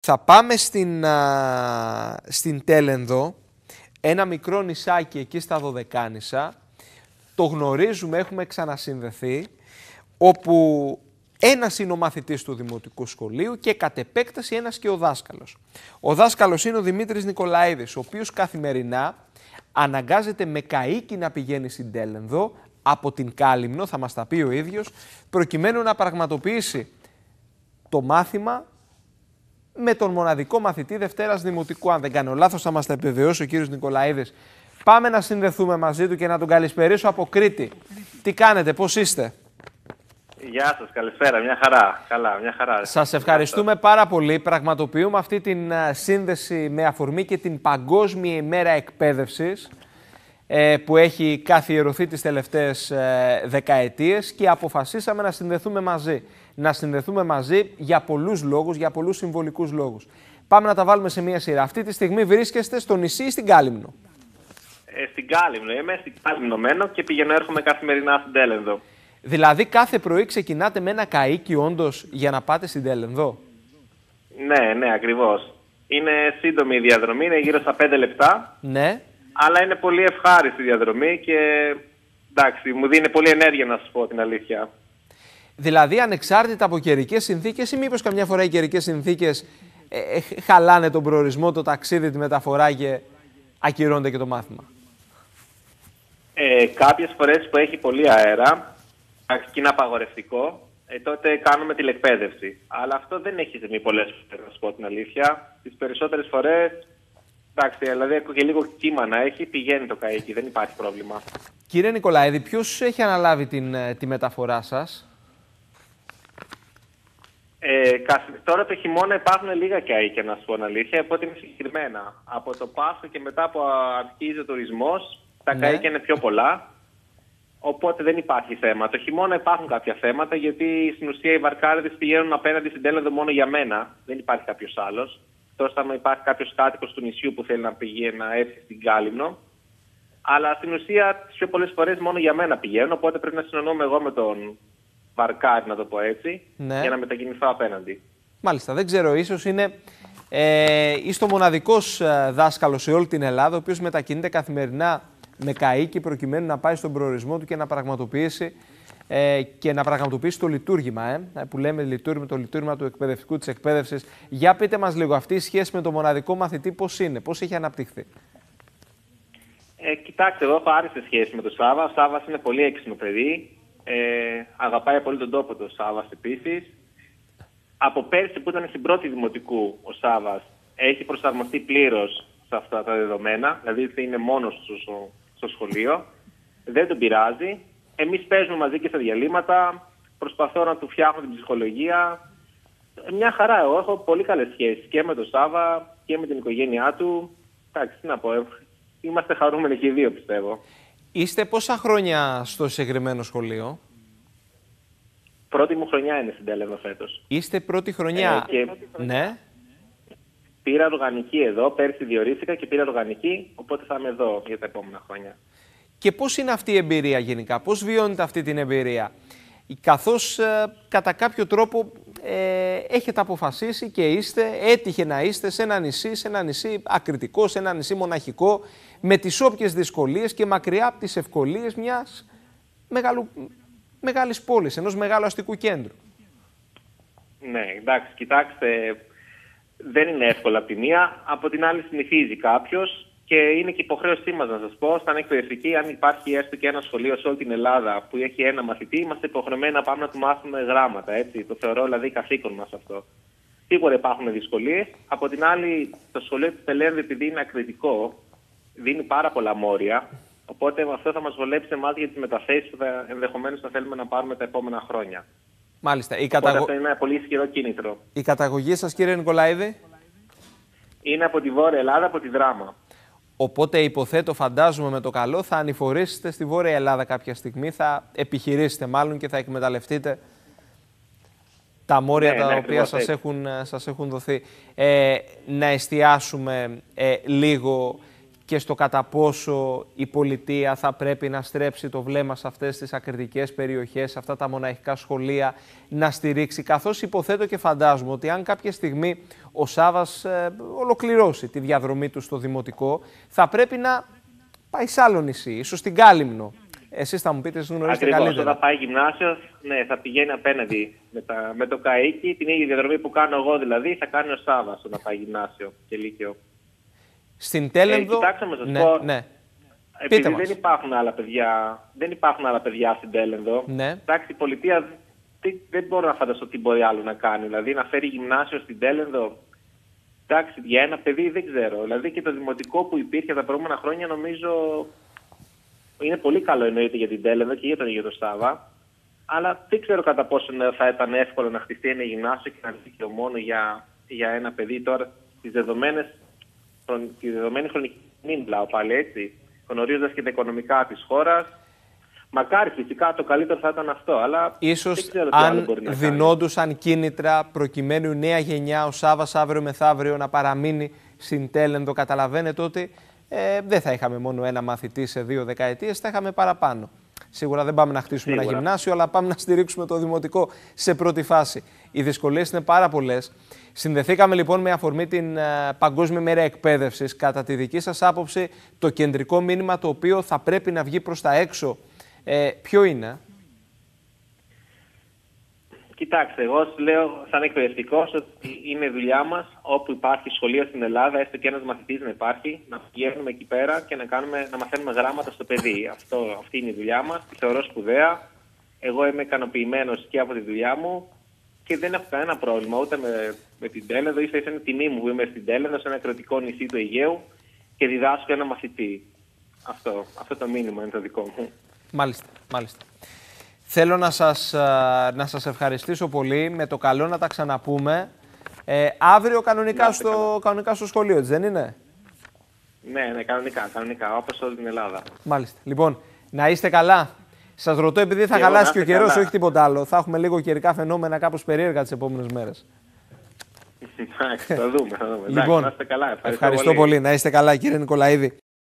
Θα πάμε στην, στην Τέλενδο, ένα μικρό νησάκι εκεί στα Δωδεκάνησα. Το γνωρίζουμε, έχουμε ξανασυνδεθεί, όπου ένας είναι ο μαθητής του Δημοτικού Σχολείου και κατ' επέκταση ένας και ο δάσκαλος. Ο δάσκαλος είναι ο Δημήτρης Νικολαίδης, ο οποίος καθημερινά αναγκάζεται με καίκι να πηγαίνει στην Τέλενδο από την Κάλυμνο, θα μας τα πει ο ίδιος, προκειμένου να πραγματοποιήσει το μάθημα με τον μοναδικό μαθητή Δευτέρας Δημοτικού. Αν δεν κάνω λάθος, θα μας τα επιβεβαιώσει ο κύριος Νικολαίδης. Πάμε να συνδεθούμε μαζί του και να τον καλησπερίσω από Κρήτη. Τι κάνετε, πώς είστε; Γεια σας, καλησπέρα. Μια χαρά. Καλά, μια χαρά. Σας ευχαριστούμε πάρα πολύ. Πραγματοποιούμε αυτή την σύνδεση με αφορμή και την Παγκόσμια ημέρα εκπαίδευσης ε, που έχει καθιερωθεί τις τελευταίες ε, δεκαετίες και αποφασίσαμε να συνδεθούμε μαζί να συνδεθούμε μαζί για πολλούς λόγους, για πολλούς συμβολικούς λόγους. Πάμε να τα βάλουμε σε μία σειρά. Αυτή τη στιγμή βρίσκεστε στο νησί ή στην Κάλυμνο; Ε, στην Κάλυμνο. Είμαι στην Κάλυμνο μένω και πηγαίνω έρχομαι καθημερινά στην Τέλενδο. Δηλαδή κάθε πρωί ξεκινάτε με ένα καίκι όντως για να πάτε στην Τέλενδο; Ναι, ναι, ακριβώς. Είναι σύντομη η διαδρομή, είναι γύρω στα 5 λεπτά. Ναι. Αλλά είναι πολύ ευχάριστη η διαδρομή και εντάξει, μου δίνει πολύ ενέργεια να σας πω την αλήθεια. Δηλαδή, ανεξάρτητα από καιρικές συνθήκες, ή μήπως καμιά φορά οι καιρικές συνθήκες ε, ε, χαλάνε τον προορισμό, το ταξίδι, τη μεταφορά και ακυρώνεται και το μάθημα; Ε, Κάποιες φορές που έχει πολύ αέρα και είναι απαγορευτικό, ε, τότε κάνουμε τηλεκπαίδευση. Αλλά αυτό δεν έχει συμβεί πολλές φορές, να σου πω την αλήθεια. Τις περισσότερες φορές, εντάξει, δηλαδή και λίγο κύμα να έχει, πηγαίνει το καίκι, δεν υπάρχει πρόβλημα. Κύριε Νικολαίδη, ποιος έχει αναλάβει την, ε, τη μεταφορά σας; Ε, τώρα το χειμώνα υπάρχουν λίγα καίκια, να σου πω αλήθεια, οπότε είναι συγκεκριμένα. Από το Πάσχα και μετά που αρχίζει ο τουρισμός, τα ναι. καίκια είναι πιο πολλά. Οπότε δεν υπάρχει θέμα. Το χειμώνα υπάρχουν κάποια θέματα, γιατί στην ουσία οι βαρκάριδες πηγαίνουν απέναντι στην Τέλεδο μόνο για μένα. Δεν υπάρχει κάποιος άλλος. Τόσο θα υπάρχει κάποιος κάτοικο του νησιού που θέλει να πηγαίνει να έρθει στην Κάλυμνο. Αλλά στην ουσία τι πιο πολλές φορές μόνο για μένα πηγαίνουν. Οπότε πρέπει να συνεννοούμε εγώ με τον βαρκάρι, να το πω έτσι, ναι. για να μετακινηθώ απέναντι. Μάλιστα, δεν ξέρω, ίσως είναι. Ε, είστε ο μοναδικός ε, δάσκαλος σε όλη την Ελλάδα, ο οποίος μετακινείται καθημερινά με καίκι προκειμένου να πάει στον προορισμό του και να πραγματοποιήσει ε, και να πραγματοποιήσει το λειτουργήμα, ε, που λέμε λειτουργήμα, το λειτουργήμα του εκπαιδευτικού της εκπαίδευσης. Για πείτε μας λίγο αυτή η σχέση με το μοναδικό μαθητή, πώς είναι, πώς έχει αναπτυχθεί; Ε, κοιτάξτε, εγώ έχω άριστη σχέση με τον Σάβα. Ο Σάβας είναι πολύ έξυπνο παιδί. Ε, αγαπάει πολύ τον τόπο του ο Σάβας επίσης. Από πέρσι που ήταν στην πρώτη δημοτικού ο Σάβας έχει προσαρμοστεί πλήρως σε αυτά τα δεδομένα. Δηλαδή είναι μόνος στο, στο σχολείο. Δεν τον πειράζει. Εμείς παίζουμε μαζί και στα διαλύματα. Προσπαθώ να του φτιάχνω την ψυχολογία. Μια χαρά. Εγώ έχω πολύ καλές σχέσεις και με τον Σάβα και με την οικογένειά του. Εντάξει, τι να πω. Είμαστε χαρούμενοι και οι δύο, πιστεύω. Είστε πόσα χρόνια στο συγκεκριμένο σχολείο; Πρώτη μου χρονιά είναι στην Τέλεβα φέτος. Είστε πρώτη χρονιά. Ε, και... Ναι. Πήρα οργανική εδώ, πέρσι διορίστηκα και πήρα οργανική, οπότε θα είμαι εδώ για τα επόμενα χρόνια. Και πώς είναι αυτή η εμπειρία γενικά, πώς βιώνετε αυτή την εμπειρία. Καθώς ε, κατά κάποιο τρόπο ε, έχετε αποφασίσει και είστε, έτυχε να είστε σε ένα νησί, σε ένα νησί ακριτικό, σε ένα νησί μοναχικό, με τις όποιες δυσκολίες και μακριά από τις ευκολίες μιας μεγάλου, μεγάλης πόλης, ενός μεγάλου αστικού κέντρου. Ναι, εντάξει, κοιτάξτε, δεν είναι εύκολα από τη μία. Από την άλλη συνηθίζει κάποιος και είναι και υποχρέωσή μας να σας πω, σαν εκπαιδευτική, αν υπάρχει έστω και ένα σχολείο σε όλη την Ελλάδα που έχει ένα μαθητή, είμαστε υποχρεωμένοι να πάμε να του μάθουμε γράμματα. Έτσι. Το θεωρώ δηλαδή καθήκον μας αυτό. Σίγουρα υπάρχουν δυσκολίες. Από την άλλη, το σχολείο τη Τελένδη, επειδή είναι ακριτικό, δίνει πάρα πολλά μόρια. Οπότε αυτό θα μας βολέψει εμάς για τις μεταθέσεις που ενδεχομένως θα θέλουμε να πάρουμε τα επόμενα χρόνια. Μάλιστα. Η καταγω... Αυτό είναι ένα πολύ ισχυρό κίνητρο. Η καταγωγή σας, κύριε Νικολαίδη; Είναι από τη Βόρεια Ελλάδα, από τη Δράμα. Οπότε υποθέτω, φαντάζομαι με το καλό, θα ανηφορήσετε στη Βόρεια Ελλάδα κάποια στιγμή, θα επιχειρήσετε μάλλον και θα εκμεταλλευτείτε τα μόρια ναι, τα ναι, οποία σας έχουν, σας έχουν δοθεί. Ε, να εστιάσουμε ε, λίγο και στο κατά πόσο η πολιτεία θα πρέπει να στρέψει το βλέμμα σε αυτές τις ακριτικές περιοχές, σε αυτά τα μοναχικά σχολεία, να στηρίξει. Καθώς υποθέτω και φαντάζομαι ότι αν κάποια στιγμή ο Σάβας ε, ολοκληρώσει τη διαδρομή του στο Δημοτικό, θα πρέπει να πάει σε άλλο νησί, ίσως στην Κάλυμνο. Εσείς θα μου πείτε, εσείς γνωρίζετε Ακριβώς, καλύτερα. όταν πάει γυμνάσιος, ναι, θα πηγαίνει απέναντι με, τα, με το καίκι. Την ίδια διαδρομή που κάνω εγώ δηλαδή, θα κάνει ο Σάβα όταν πάει γυμνάσιο και λύκειο. Στην Τέλενδο... Ε, κοιτάξτε να σας ναι, πω, ναι. Επειδή Πείτε μας. δεν υπάρχουν άλλα παιδιά, δεν υπάρχουν άλλα παιδιά στην Τέλενδο. Ναι. Εντάξει, η πολιτεία δεν, δεν μπορώ να φανταστώ τι μπορεί άλλο να κάνει. Δηλαδή να φέρει γυμνάσιο στην Τέλενδο. Εντάξει, για ένα παιδί δεν ξέρω. Δηλαδή και το δημοτικό που υπήρχε τα προηγούμενα χρόνια νομίζω είναι πολύ καλό εννοείται για την Τέλενδο και για τον ίδιο τον Στάβα. Αλλά δεν ξέρω κατά πόσο θα ήταν εύκολο να χτιστεί ένα γυμνάσιο και να δίκαιο μόνος για, για ένα παιδί τώρα τις δεδομένες, χρον- τη δεδομένη χρονική μην μιλάω πάλι έτσι, γνωρίζοντας και τα οικονομικά της χώρας. Μακάρι φυσικά το καλύτερο θα ήταν αυτό, αλλά Ίσως δεν ξέρω τι άλλο αν μπορεί να κάνει. δινόντουσαν κίνητρα προκειμένου η νέα γενιά, ο Σάβας αύριο μεθαύριο να παραμείνει στην Τέλενδο, καταλαβαίνετε ότι ε, δεν θα είχαμε μόνο ένα μαθητή σε δύο δεκαετίες, θα είχαμε παραπάνω. Σίγουρα δεν πάμε να χτίσουμε ένα Σίγουρα. γυμνάσιο, αλλά πάμε να στηρίξουμε το δημοτικό σε πρώτη φάση. Οι δυσκολίες είναι πάρα πολλές. Συνδεθήκαμε λοιπόν με αφορμή την ε, Παγκόσμια Μέρα Εκπαίδευσης. Κατά τη δική σας άποψη, το κεντρικό μήνυμα το οποίο θα πρέπει να βγει προς τα έξω, ε, ποιο είναι; Κοιτάξτε, εγώ σου λέω σαν εκπαιδευτικός ότι είναι δουλειά μας όπου υπάρχει σχολείο στην Ελλάδα, έστω και ένας μαθητής να υπάρχει, να πηγαίνουμε εκεί πέρα και να, κάνουμε, να μαθαίνουμε γράμματα στο παιδί. Αυτό, αυτή είναι η δουλειά μας. Τη θεωρώ σπουδαία. Εγώ είμαι ικανοποιημένος και από τη δουλειά μου και δεν έχω κανένα πρόβλημα ούτε με, με την Τέλεδο. ίσα ίσα είναι τιμή μου που είμαι στην Τέλεδο, σε ένα κρατικό νησί του Αιγαίου και διδάσκω ένα μαθητή. Αυτό, αυτό το μήνυμα είναι το δικό μου. Μάλιστα, μάλιστα. Θέλω να σας, α, να σας ευχαριστήσω πολύ. Με το καλό να τα ξαναπούμε. Ε, αύριο κανονικά Να είστε στο, κανονικά στο σχολείο, έτσι δεν είναι; Ναι, ναι, κανονικά, κανονικά, όπως όλη την Ελλάδα. Μάλιστα. Λοιπόν, να είστε καλά. Σας ρωτώ επειδή θα Και εγώ, χαλάσει να και ο είστε καιρός, καλά. όχι τίποτα άλλο. Θα έχουμε λίγο καιρικά φαινόμενα κάπως περίεργα τις επόμενες μέρες. Εντάξει, θα δούμε, θα δούμε. Εντάξει, Λοιπόν, να είστε καλά. Ευχαριστώ, ευχαριστώ πολύ. Να είστε καλά, κύριε Νικολαίδη.